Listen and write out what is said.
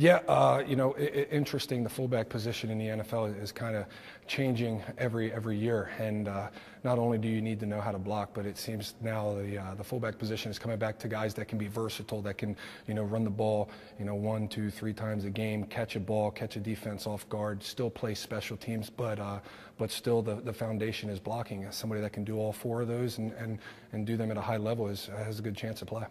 Yeah, uh, you know, it, it, interesting. The fullback position in the NFL is, kind of changing every every year, and uh, not only do you need to know how to block, but it seems now the uh, the fullback position is coming back to guys that can be versatile, that can you know run the ball, you know, one, two, three times a game, catch a ball, catch a defense off guard, still play special teams, but uh, but still the, the foundation is blocking. Somebody that can do all four of those and and, and do them at a high level is has a good chance to play.